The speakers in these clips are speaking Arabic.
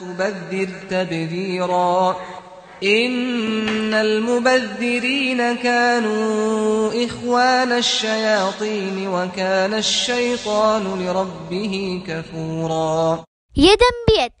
تبذر تبذيرا إن المبذرين كانوا إخوان الشياطين وكان الشيطان لربه كفورا Jeden běd.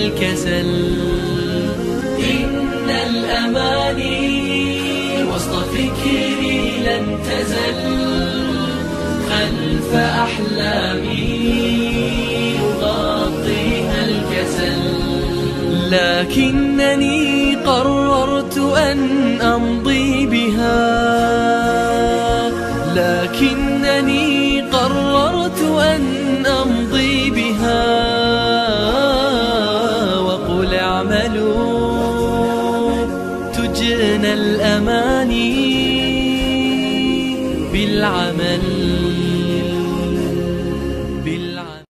الكسل. إن الأماني وسط فكري لن تزل. خلف أحلامي يغطيها الكسل. لكنني قررت أن أمضي بها. لكنني اعملوا تجنى الأماني بالعمل.